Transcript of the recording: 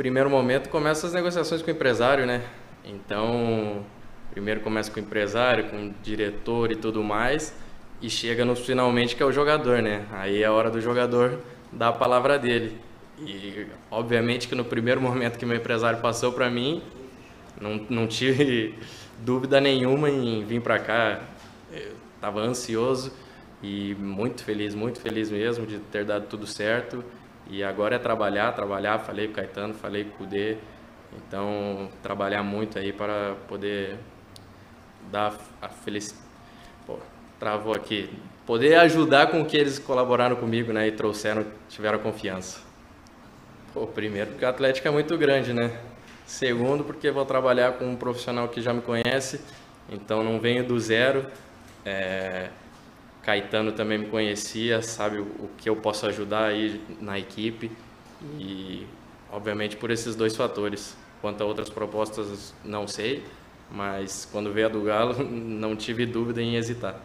primeiro momento começa as negociações com o empresário, né? Então, primeiro começa com o empresário, com o diretor e tudo mais, e chega no finalmente que é o jogador, né? Aí é a hora do jogador dar a palavra dele. E obviamente que no primeiro momento que meu empresário passou para mim, não, não tive dúvida nenhuma em vir para cá. Estava ansioso e muito feliz, muito feliz mesmo de ter dado tudo certo. E agora é trabalhar, trabalhar. Falei com o Caetano, falei com o D. Então, trabalhar muito aí para poder dar a felicidade. Travou aqui. Poder ajudar com que eles colaboraram comigo, né? E trouxeram, tiveram confiança. Pô, primeiro porque o Atlético é muito grande, né? Segundo porque vou trabalhar com um profissional que já me conhece, então não venho do zero. É... Caetano também me conhecia, sabe o que eu posso ajudar aí na equipe e obviamente por esses dois fatores. Quanto a outras propostas, não sei, mas quando veio a do Galo, não tive dúvida em hesitar.